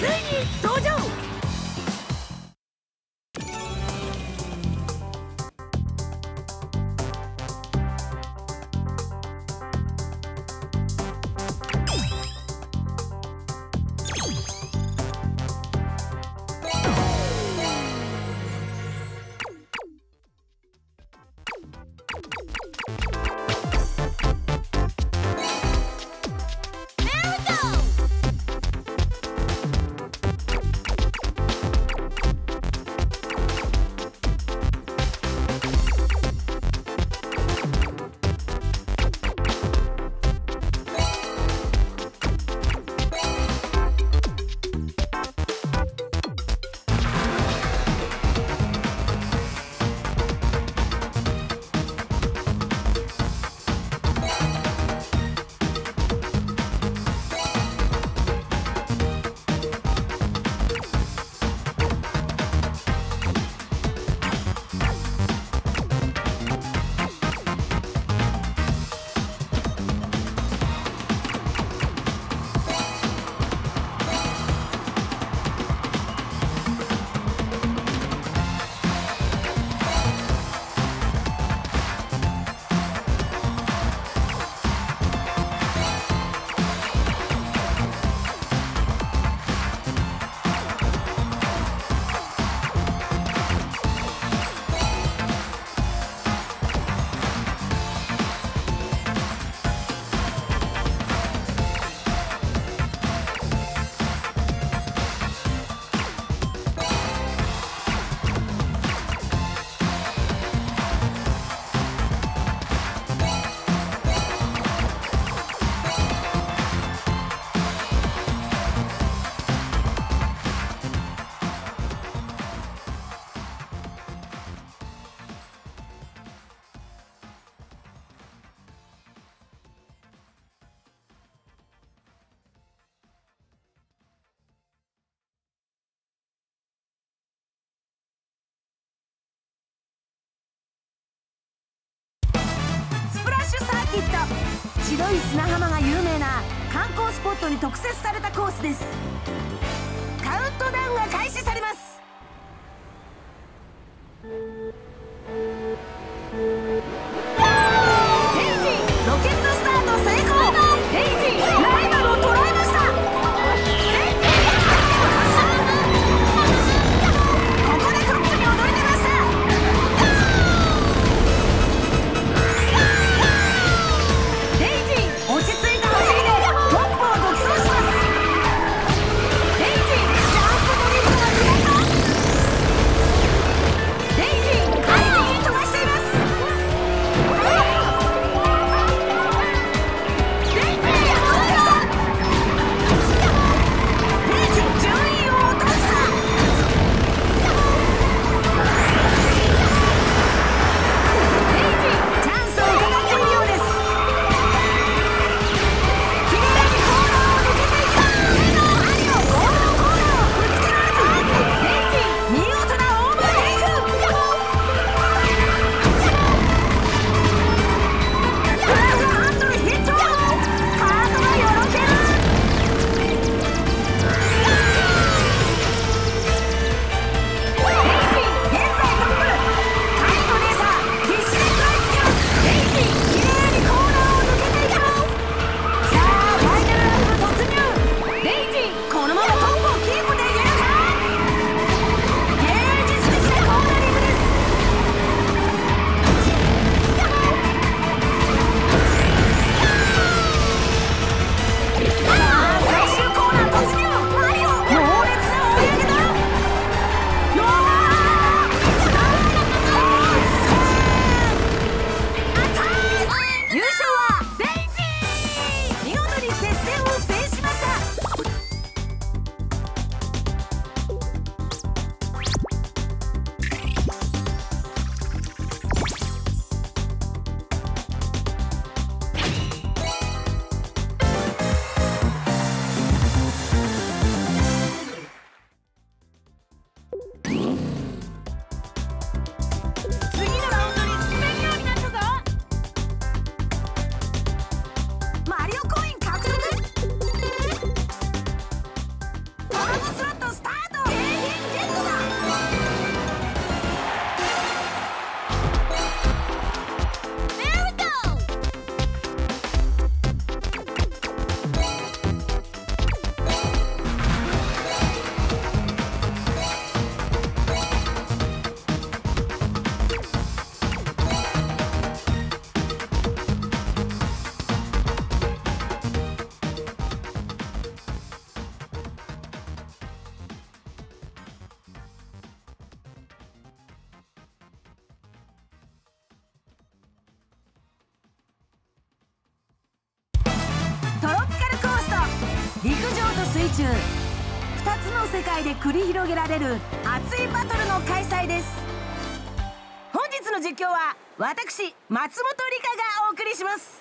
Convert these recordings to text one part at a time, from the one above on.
ついに登場。キット白い砂浜が有名な観光スポットに特設されたコースですカウントダウンが開始されます水中。2つの世界で繰り広げられる熱いバトルの開催です。本日の実況は私松本里香がお送りします。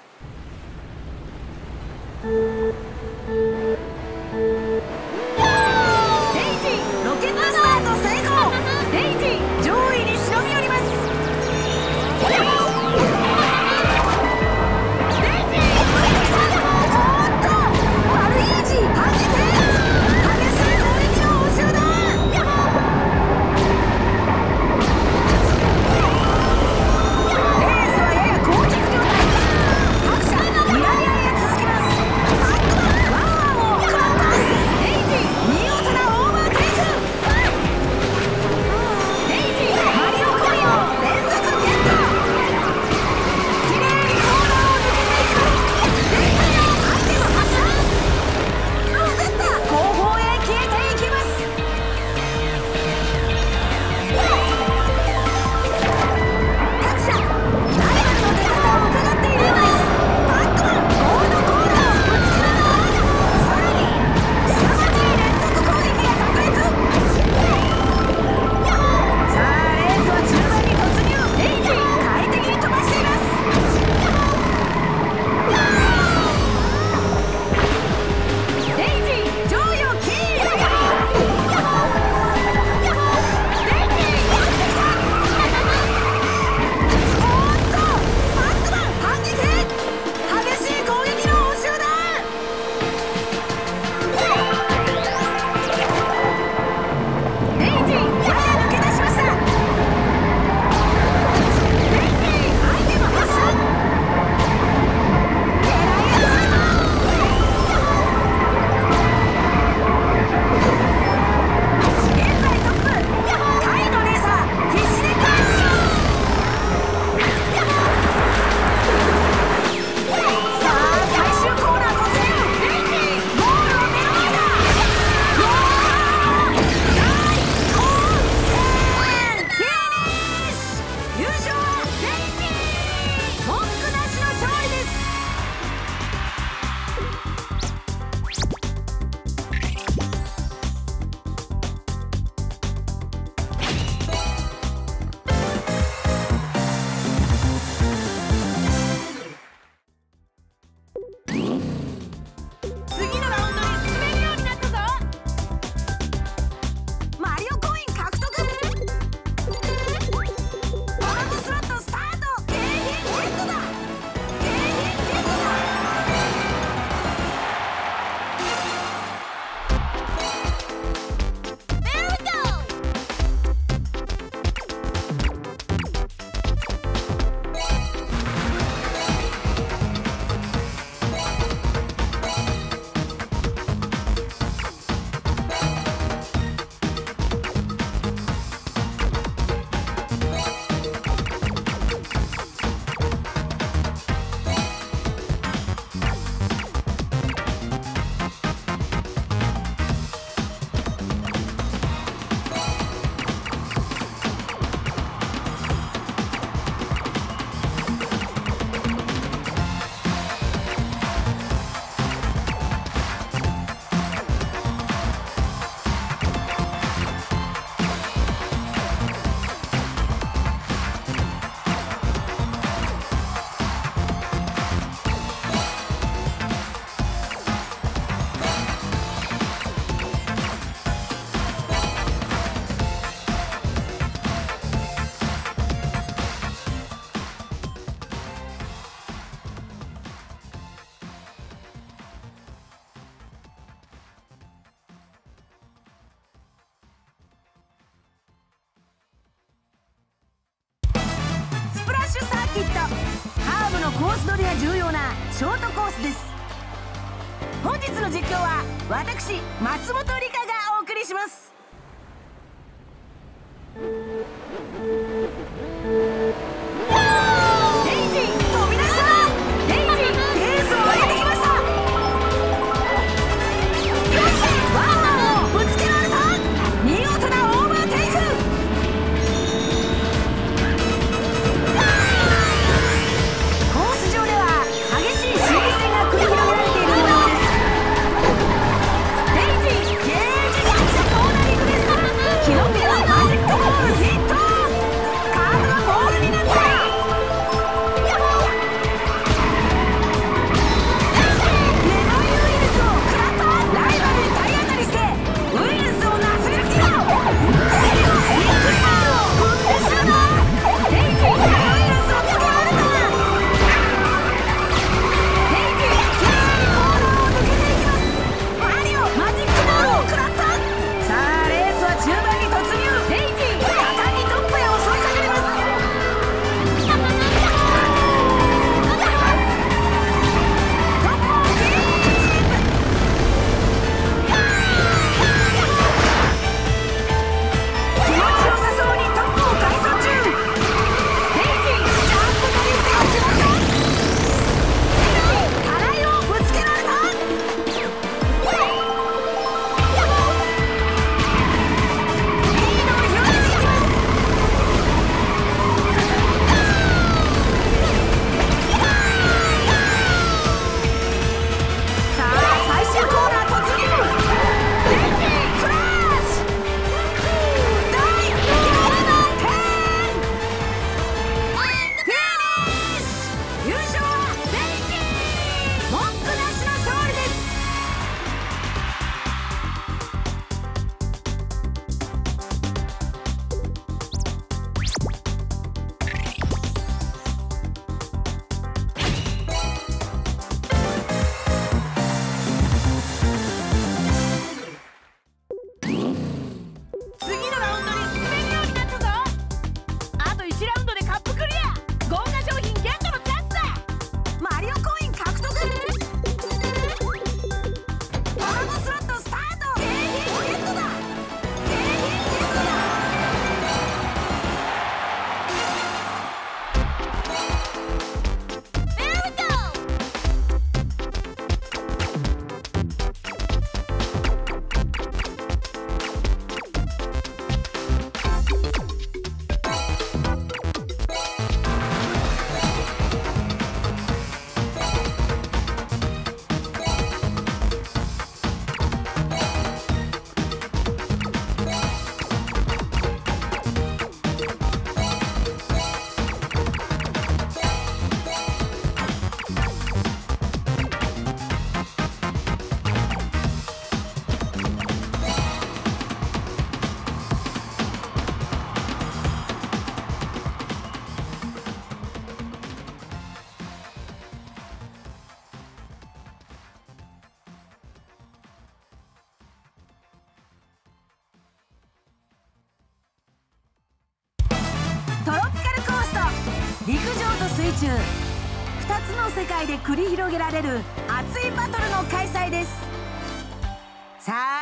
ようなショートコースです。本日の実況は私松本梨香がお送りします。中。2つの世界で繰り広げられる熱いバトルの開催です。さあ